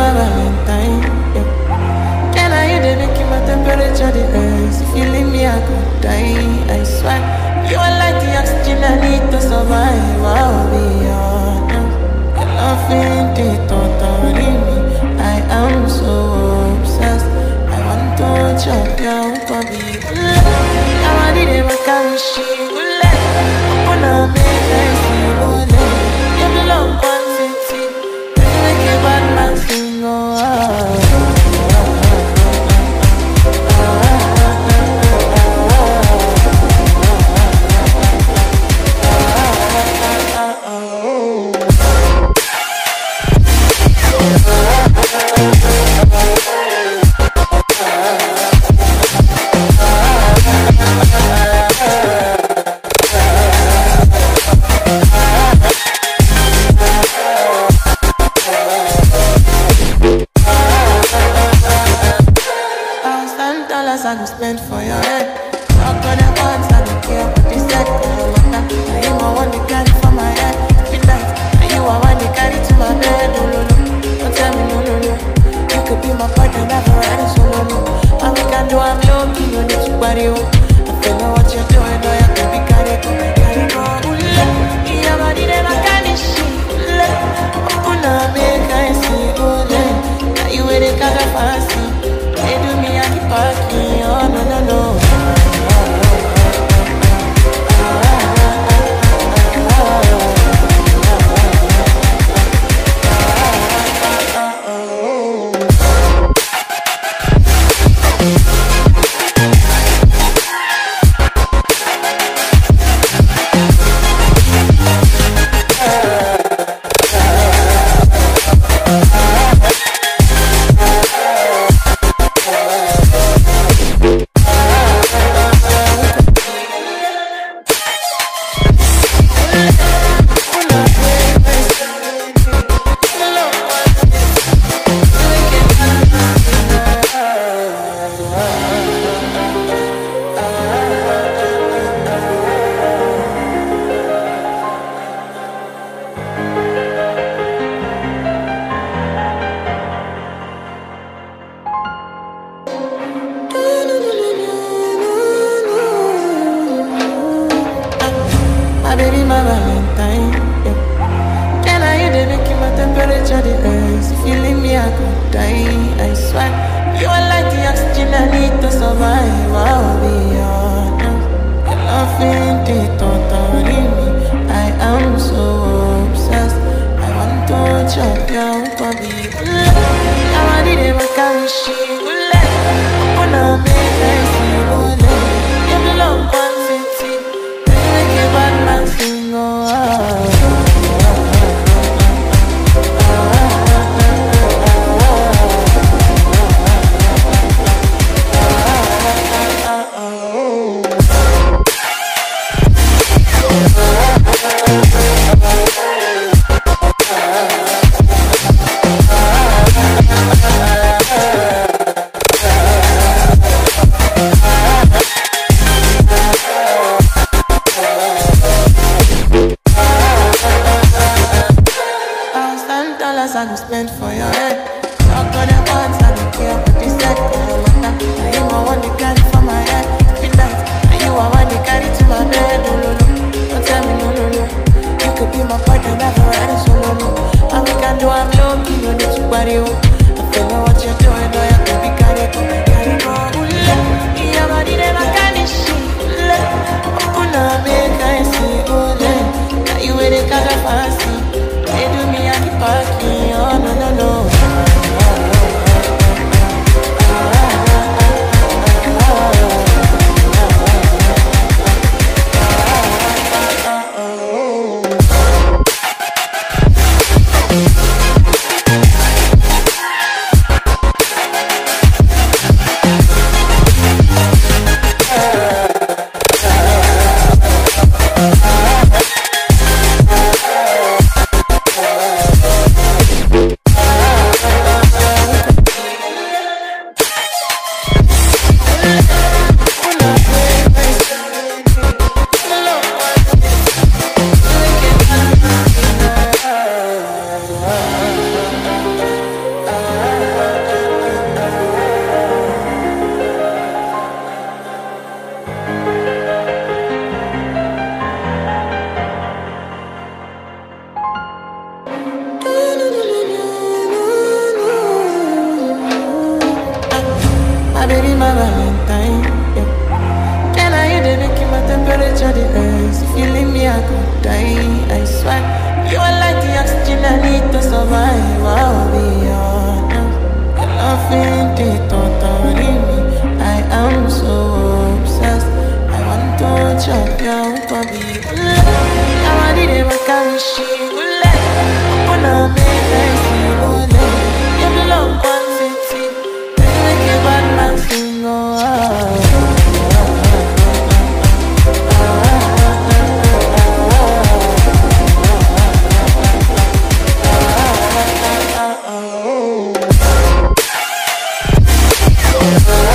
my Can I hear the making my temperature the ice? If you leave me, I could die. I swear, you are like the oxygen I need to survive. I'll be. I go spend for My baby, my Valentine. Can I hear the making my temperature the you leave me, I could die. I swear. You are like the oxygen I need to survive. I'll be honest. Your love ain't it totally me. I am so obsessed. I want to chop your body. I want it in my car, time you spend when I need to survive, I'll be honest. Your love ain't it totally me. I am so obsessed. I want to chop your body. I want it, I wish you. love